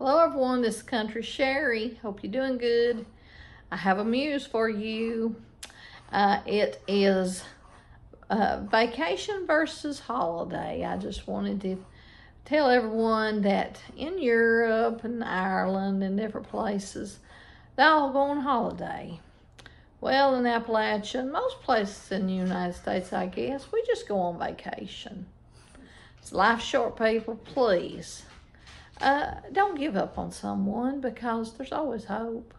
Hello, everyone. This is Country Sherry. Hope you're doing good. I have a muse for you. Uh, it is uh, vacation versus holiday. I just wanted to tell everyone that in Europe and Ireland and different places, they all go on holiday. Well, in Appalachia and most places in the United States, I guess, we just go on vacation. It's life short, people, please. Uh, don't give up on someone because there's always hope.